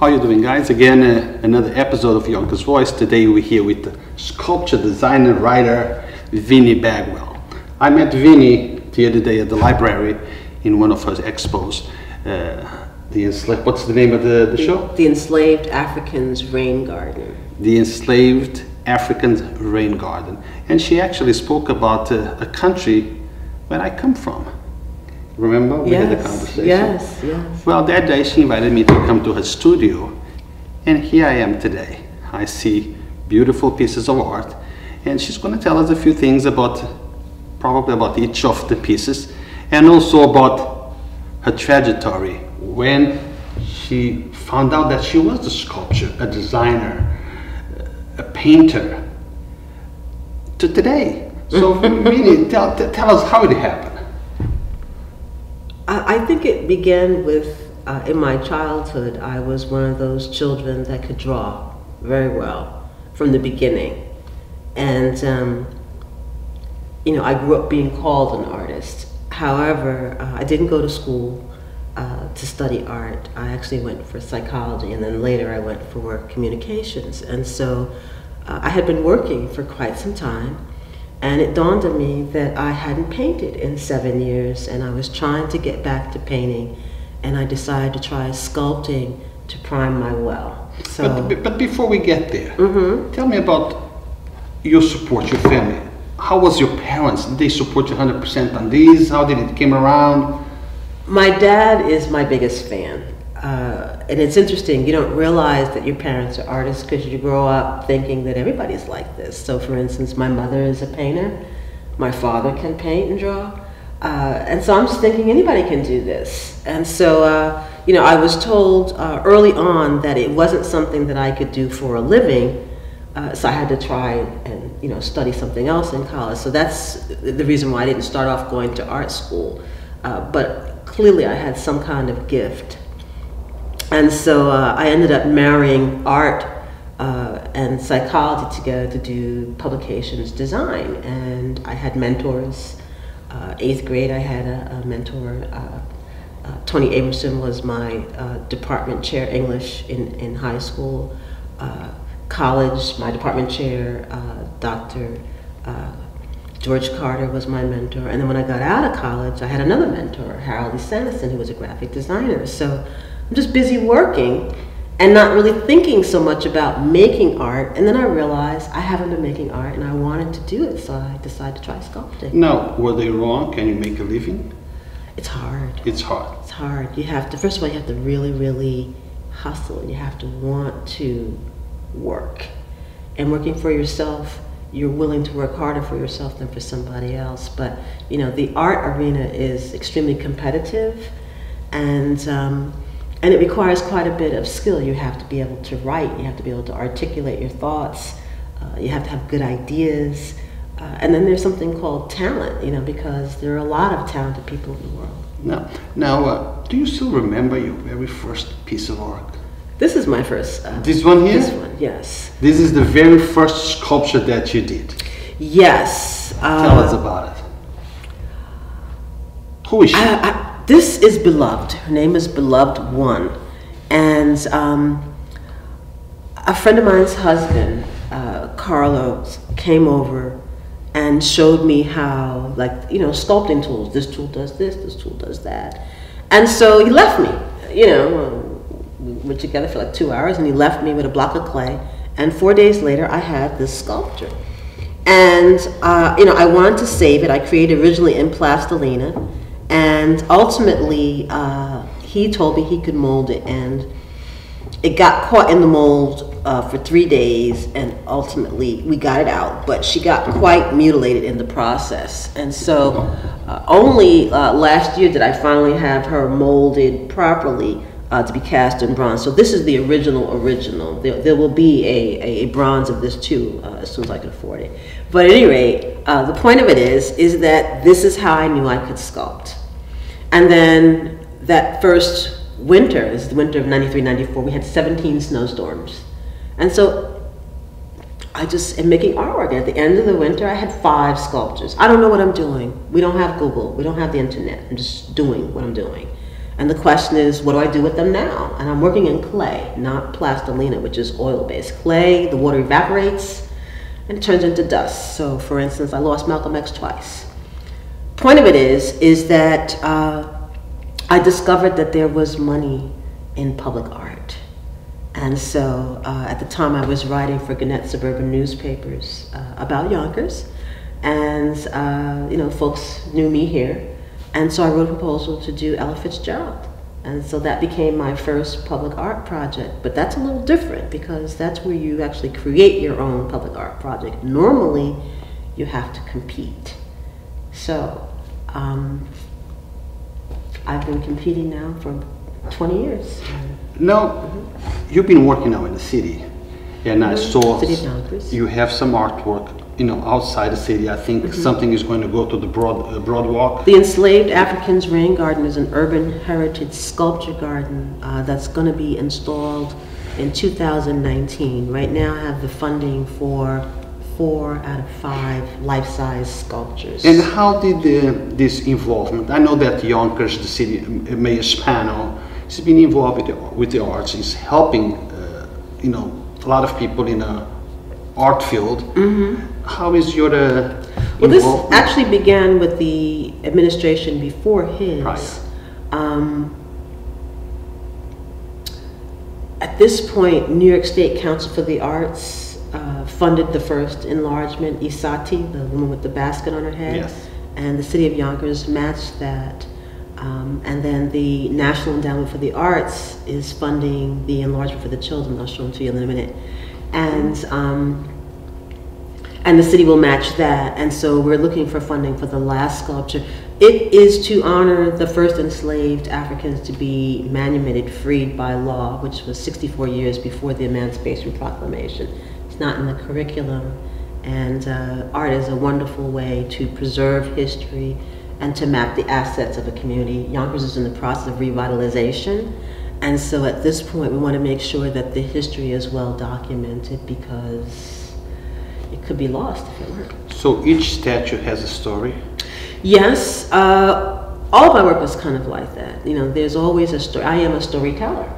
How you doing, guys? Again, uh, another episode of Yonkers Voice. Today we're here with the sculpture designer writer Vinnie Bagwell. I met Vinnie the other day at the library in one of her expos. Uh, the enslaved, what's the name of the, the show? The Enslaved Africans Rain Garden. The Enslaved Africans Rain Garden. And she actually spoke about uh, a country where I come from. Remember we yes, had the conversation? Yes, yes. Well, that day she invited me to come to her studio, and here I am today. I see beautiful pieces of art, and she's going to tell us a few things about, probably about each of the pieces, and also about her trajectory when she found out that she was a sculptor, a designer, a painter, to today. So, really, tell, tell us how it happened. I, think it began with, uh, in my childhood, I was one of those children that could draw very well from the beginning. And, um, you know, I grew up being called an artist. However, uh, I didn't go to school uh, to study art. I actually went for psychology, and then later I went for communications. And so uh, I had been working for quite some time. And it dawned on me that I hadn't painted in seven years, and I was trying to get back to painting, and I decided to try sculpting to prime my well. So, But, but before we get there, Mhm. tell me about your support, your family. How was your parents? Did they support you 100% on these? How did it came around? my dad is my biggest fan. Uh, and it's interesting, you don't realize that your parents are artists because you grow up thinking that everybody's like this. So, for instance, my mother is a painter, my father can paint and draw. Uh, and so I'm just thinking anybody can do this. And so, uh, you know, I was told uh, early on that it wasn't something that I could do for a living. Uh, so I had to try and, you know, study something else in college. So that's the reason why I didn't start off going to art school. Uh, but clearly I had some kind of gift. And so uh, I ended up marrying art uh, and psychology together to do publications design. And I had mentors. Uh, eighth grade, I had a, a mentor. Uh, uh, Tony Amerson was my uh, department chair English in, in high school. College, my department chair, Dr. George Carter was my mentor. And then when I got out of college, I had another mentor, Harold E. Sanderson, who was a graphic designer. So I'm just busy working and not really thinking so much about making art. And then I realized I haven't been making art and I wanted to do it, so I decided to try sculpting. Now, were they wrong? Can you make a living? It's hard. It's hard. It's hard. You have to, first of all, you have to really, really hustle. and You have to want to work. And working for yourself, you're willing to work harder for yourself than for somebody else. But, you know, the art arena is extremely competitive and, um, and it requires quite a bit of skill. You have to be able to write, you have to be able to articulate your thoughts, uh, you have to have good ideas. Uh, and then there's something called talent, you know, because there are a lot of talented people in the world. Now, now uh, do you still remember your very first piece of art? This is my first. Uh, This one here? This one, yes. This is the very first sculpture that you did. Yes. Tell uh, us about it. Who is she? I, I, this is Beloved. Her name is Beloved One. And um, a friend of mine's husband, uh, Carlos, came over and showed me how, like, you know, sculpting tools. This tool does this, this tool does that. And so he left me, you know, um, we were together for like two hours, and he left me with a block of clay. And four days later, I had this sculpture. And, uh, you know, I wanted to save it. I created originally in plastilina. And ultimately, uh, he told me he could mold it. And it got caught in the mold uh, for three days. And ultimately, we got it out. But she got quite mutilated in the process. And so, uh, only uh, last year did I finally have her molded properly uh, to be cast in bronze. So this is the original original. There, there will be a, a, bronze of this too uh, as soon as I can afford it. But at any rate, uh, the point of it is, is that this is how I knew I could sculpt. And then that first winter, is the winter of 93, 94, we had 17 snowstorms. And so I just am making artwork. At the end of the winter, I had five sculptures. I don't know what I'm doing. We don't have Google. We don't have the internet. I'm just doing what I'm doing. And the question is, what do I do with them now? And I'm working in clay, not plastilina, which is oil-based. Clay, the water evaporates and it turns into dust. So for instance, I lost Malcolm X twice. Point of it is, is that uh, I discovered that there was money in public art. And so uh, at the time I was writing for Gannett Suburban Newspapers uh, about Yonkers. And, uh, you know, folks knew me here. And so I wrote a proposal to do Ella Fitzgerald. And so that became my first public art project. But that's a little different because that's where you actually create your own public art project. Normally, you have to compete. So um, I've been competing now for 20 years. Now, you've been working now in the city, and I saw City of you have some artwork, you know, outside the city. I think something is going to go to the broad uh, broad walk. The Enslaved Africans Rain Garden is an urban heritage sculpture garden uh, that's going to be installed in 2019. Right now, I have the funding for four out of five life-size sculptures. And how did uh, this involvement? I know that Yonkers, the city uh, mayor Spano, has been involved with the, with the arts. Is helping, uh, you know, a lot of people in the art field. How is your uh, Well, this actually began with the administration before his. Um, at this point, New York State Council for the Arts uh, funded the first enlargement, Isati, the woman with the basket on her head. Yes. And the city of Yonkers matched that. Um, and then the National Endowment for the Arts is funding the enlargement for the children. I'll show them to you in a minute. And um, and the city will match that. And so we're looking for funding for the last sculpture. It is to honor the first enslaved Africans to be manumitted, freed by law, which was 64 years before the Emancipation Proclamation. It's not in the curriculum. And uh, art is a wonderful way to preserve history and to map the assets of a community. Yonkers is in the process of revitalization. And so at this point, we want to make sure that the history is well documented because it could be lost if it weren't. So each statue has a story. Yes, uh, all of my work was kind of like that. You know, there's always a story. I am a storyteller.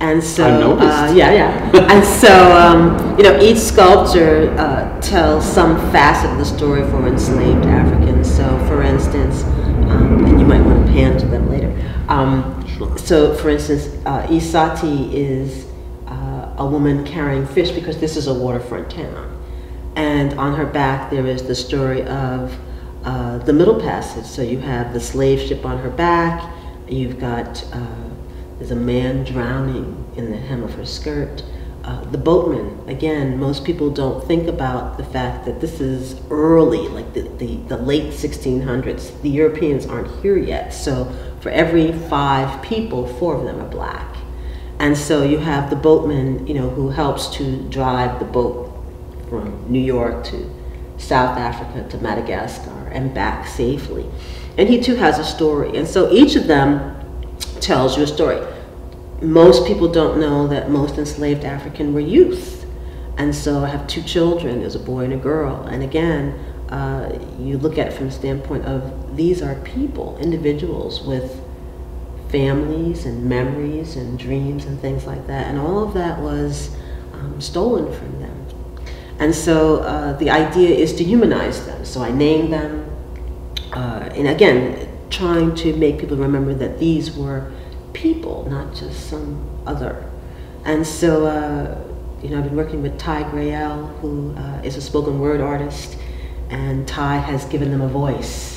And so. Uh, yeah, yeah. and so, um, you know, each sculpture uh, tells some facet of the story for enslaved Africans. So, for instance, um, and you might want to pan to them later. Um, Sure. So, for instance, uh, Isati is uh, a woman carrying fish because this is a waterfront town. And on her back, there is the story of uh, the Middle Passage. So you have the slave ship on her back. You've got uh, there's a man drowning in the hem of her skirt. Uh, the boatman, again, most people don't think about the fact that this is early, like the, the, the late 1600s. The Europeans aren't here yet. So for every five people, four of them are black. And so you have the boatman, you know, who helps to drive the boat from New York to South Africa to Madagascar and back safely. And he too has a story. And so each of them tells you a story. Most people don't know that most enslaved African were youth. And so I have two children, there's a boy and a girl. And again, uh, you look at it from the standpoint of these are people, individuals with families and memories and dreams and things like that. And all of that was um, stolen from them. And so uh, the idea is to humanize them. So I name them. Uh, and again, trying to make people remember that these were people, not just some other. And so, uh, you know, I've been working with Ty Grael, who uh, is a spoken word artist, and Ty has given them a voice.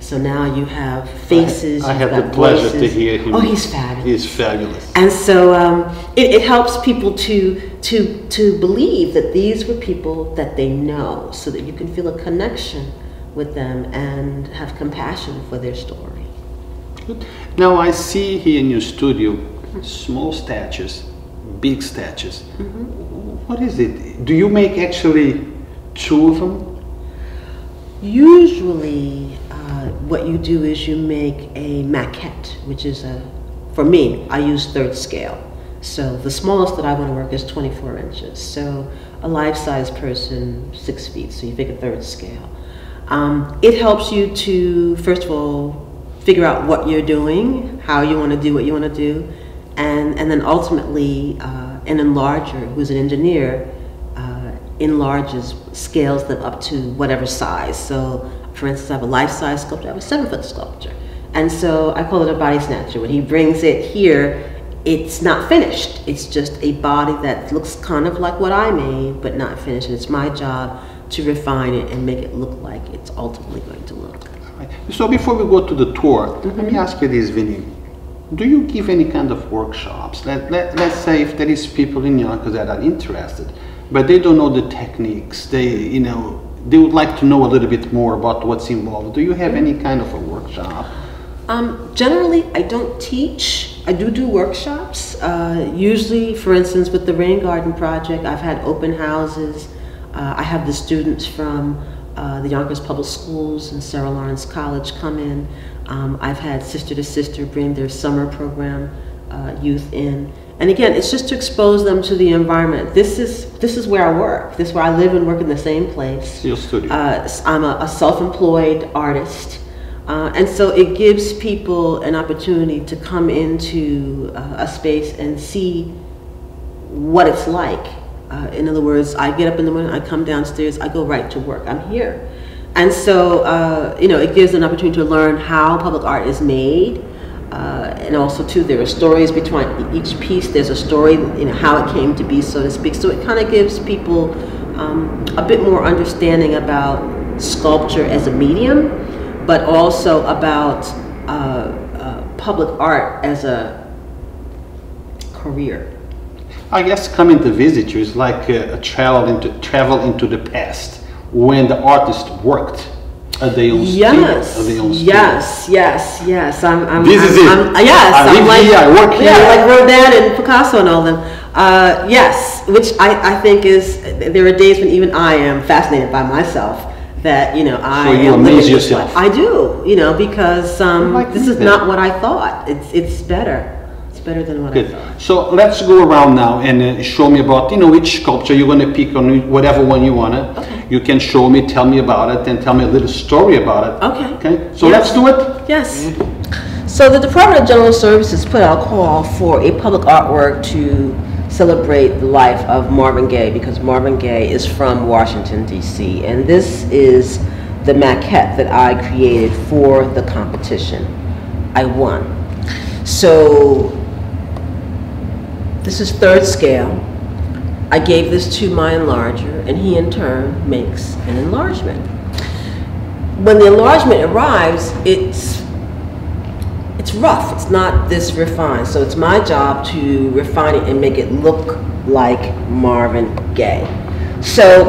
So now you have faces. I had got the pleasure to hear him. Oh, he's fabulous. He's fabulous. And so um, it, it helps people to to to believe that these were people that they know, so that you can feel a connection with them and have compassion for their story. Now I see here in your studio small statues, big statues. What is it? Do you make actually two of them? Usually, what you do is you make a maquette, which is a, for me, I use third scale. So the smallest that I want to work is 24 inches. So a life-size person, six feet. So you pick a third scale. Um, it helps you to, first of all, figure out what you're doing, how you want to do what you want to do, and, and then ultimately uh, an enlarger, who's an engineer, uh, enlarges, scales them up to whatever size. So, for instance, I have a life-size sculpture, I have a seven-foot sculpture. And so I call it a body snatcher. When he brings it here, it's not finished. It's just a body that looks kind of like what I made, but not finished. And it's my job to refine it and make it look like it's ultimately going to look. So before we go to the tour, mm -hmm. let me mm-hmm. ask you this, Vinnie. Do you give any kind of workshops? Let, let, let's say if there is people in Yonkers that are interested, but they don't know the techniques, they, you know, they would like to know a little bit more about what's involved. Do you have any kind of a workshop? Um, generally, I don't teach. I do do workshops. Uh, usually, for instance, with the Rain Garden Project, I've had open houses. Uh, I have the students from uh, the Yonkers Public Schools and Sarah Lawrence College come in. Um, I've had Sister to Sister bring their summer program uh, youth in. And again, it's just to expose them to the environment. This is this is where I work. This is where I live and work in the same place. Your studio. Uh, I'm a, a self-employed artist. Uh, and so it gives people an opportunity to come into uh, a space and see what it's like uh, in other words, I get up in the morning, I come downstairs, I go right to work. I'm here. And so, uh, you know, it gives an opportunity to learn how public art is made. Uh, and also, too, there are stories between each piece. There's a story, you know, how it came to be, so to speak. So it kind of gives people um, a bit more understanding about sculpture as a medium, but also about uh, uh, public art as a career. I guess coming to visit you is like a, a travel into travel into the past when the artist worked at their own yes. studio. At their own yes, yes, yes. I'm, I'm, this I'm, is it. I'm, yes, I am like, here, I work yeah, like Rodin and Picasso and all them. Uh, yes, which I, I think is, there are days when even I am fascinated by myself that you know I so you am amaze yourself. I do, you know, because um, like this is not what I thought. It's it's better. It's better than what Good. I thought. So let's go around now and uh, show me about, you know, which sculpture you're going to pick on whatever one you want to. Okay. You can show me, tell me about it, and tell me a little story about it. Okay. Okay. So Yes. let's do it. Yes. So the Department of General Services put out a call for a public artwork to celebrate the life of Marvin Gaye because Marvin Gaye is from Washington, D.C. And this is the maquette that I created for the competition. I won. So this is third scale. I gave this to my enlarger, and he in turn makes an enlargement. When the enlargement arrives, it's it's rough. It's not this refined. So it's my job to refine it and make it look like Marvin Gaye. So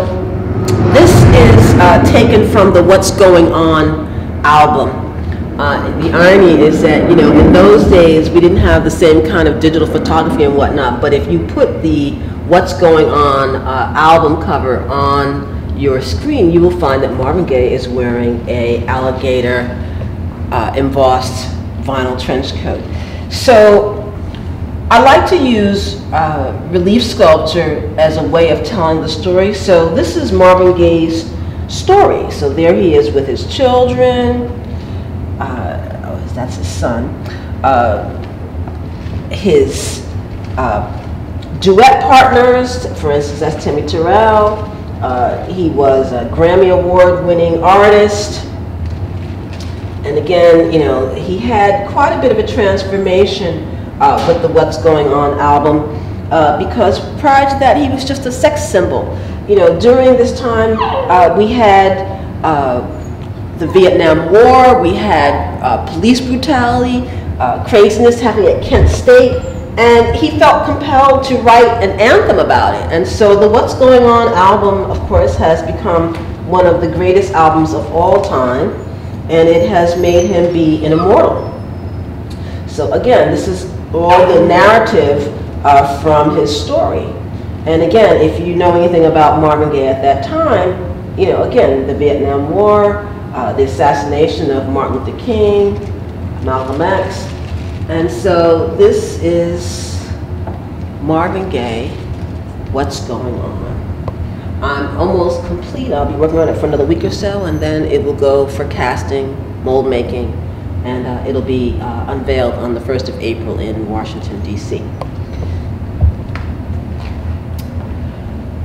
this is uh, taken from the What's Going On album uh, the irony is that, you know, in those days, we didn't have the same kind of digital photography and whatnot, but if you put the What's Going On uh, album cover on your screen, you will find that Marvin Gaye is wearing a alligator uh, embossed vinyl trench coat. So I like to use uh, relief sculpture as a way of telling the story. So this is Marvin Gaye's story. So there he is with his children, uh, oh, that's his son, uh, his uh, duet partners, for instance, that's Tammi Terrell. Uh, he was a Grammy Award winning artist. And again, you know, he had quite a bit of a transformation uh, with the What's Going On album uh, because prior to that, he was just a sex symbol. You know, during this time, we had the Vietnam War, we had uh, police brutality, uh, craziness happening at Kent State, and he felt compelled to write an anthem about it. And so the What's Going On album, of course, has become one of the greatest albums of all time, and it has made him be an immortal. So again, this is all the narrative uh, from his story. And again, if you know anything about Marvin Gaye at that time, you know, again, the Vietnam War, uh, the assassination of Martin Luther King, Malcolm X. And so this is Marvin Gaye, What's Going On. I'm almost complete. I'll be working on it for another week or so, and then it will go for casting, mold making, and uh, it'll be uh, unveiled on the 1st of April in Washington, D.C.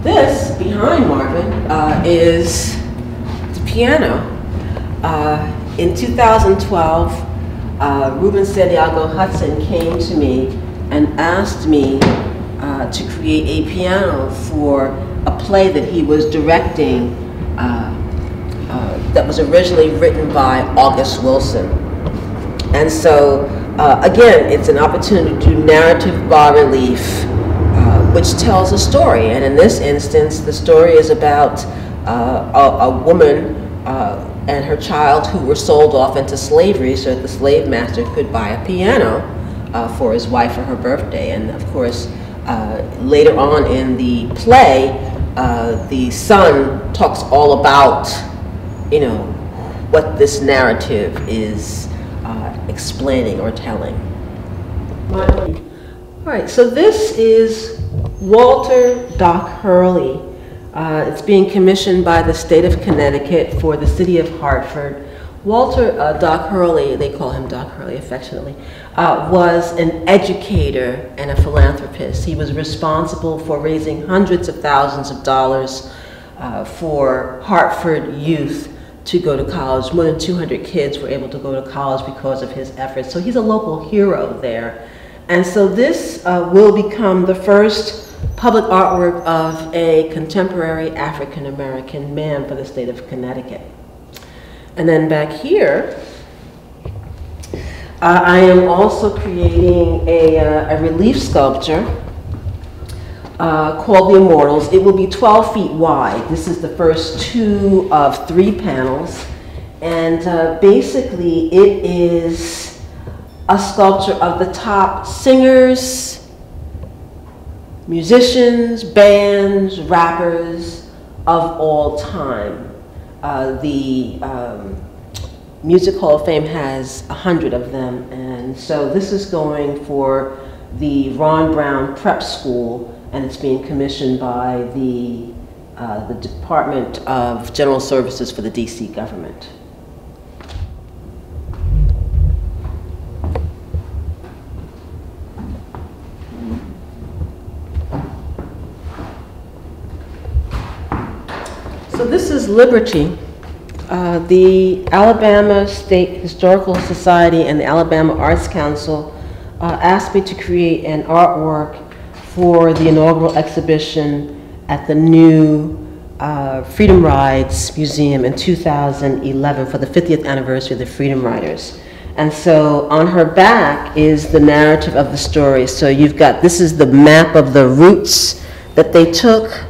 This, behind Marvin, uh, is the piano. Uh, in 2012, uh, Ruben Santiago Hudson came to me and asked me uh, to create a piano for a play that he was directing uh, uh, that was originally written by August Wilson. And so, uh, again, it's an opportunity to do narrative bas-relief, uh, which tells a story. And in this instance, the story is about a, a, woman and her child who were sold off into slavery so that the slave master could buy a piano uh, for his wife for her birthday. And of course, later on in the play, the son talks all about you know, what this narrative is uh, explaining or telling. All right, so this is Walter Doc Hurley. Uh, it's being commissioned by the state of Connecticut for the city of Hartford. Walter uh, Doc Hurley, they call him Doc Hurley affectionately, uh, was an educator and a philanthropist. He was responsible for raising hundreds of thousands of dollars uh, for Hartford youth to go to college. More than 200 kids were able to go to college because of his efforts. So he's a local hero there. And so this uh, will become the first public artwork of a contemporary African American man for the state of Connecticut. And then back here, uh, I am also creating a, uh, a relief sculpture uh, called The Immortals. It will be 12 feet wide. This is the first two of three panels. And uh, basically, it is a sculpture of the top singers, musicians, bands, rappers of all time. Uh, the um, Music Hall of Fame has a hundred of them, and so this is going for the Ron Brown Prep School and it's being commissioned by the, uh, the Department of General Services for the DC government. So this is Liberty. Uh, the Alabama State Historical Society and the Alabama Arts Council uh, asked me to create an artwork for the inaugural exhibition at the new uh, Freedom Rides Museum in 2011 for the 50th anniversary of the Freedom Riders. And so on her back is the narrative of the story. So you've got, this is the map of the routes that they took.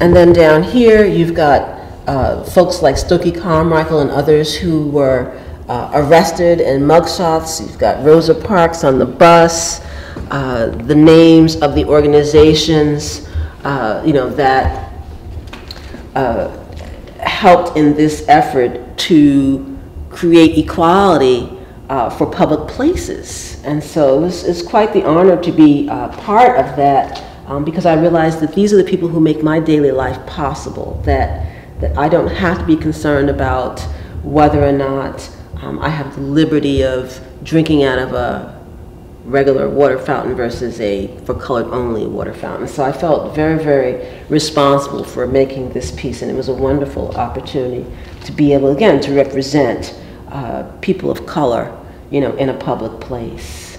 And then down here, you've got uh, folks like Stokely Carmichael and others who were uh, arrested and mugshots. You've got Rosa Parks on the bus uh, the names of the organizations, uh, you know, that uh, helped in this effort to create equality uh, for public places. And so it's, quite the honor to be part of that um, because I realized that these are the people who make my daily life possible, that, that I don't have to be concerned about whether or not um, I have the liberty of drinking out of a regular water fountain versus a for colored only water fountain. So I felt very, very responsible for making this piece, and it was a wonderful opportunity to be able, again, to represent uh, people of color, you know, in a public place.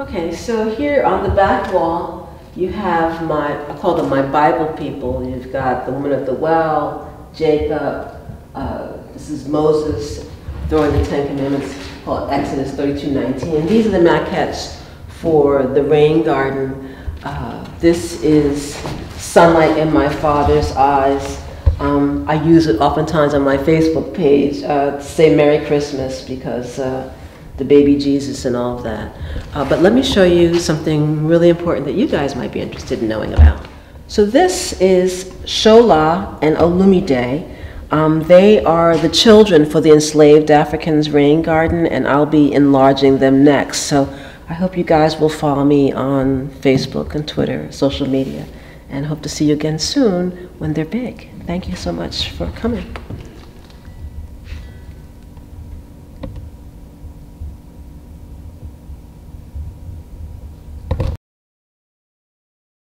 Okay, so here on the back wall, you have my, I call them my Bible people. You've got the woman at the well, Jacob, uh, this is Moses throwing the Ten Commandments called Exodus 32:19. These are the maquettes for the rain garden. Uh, this is sunlight in my father's eyes. Um, I use it oftentimes on my Facebook page uh, to say Merry Christmas because uh, the baby Jesus and all of that. Uh, but let me show you something really important that you guys might be interested in knowing about. So this is Shola and Olumide. Um, they are the children for the enslaved Africans rain garden, and I'll be enlarging them next. So I hope you guys will follow me on Facebook and Twitter, social media, and hope to see you again soon when they're big. Thank you so much for coming.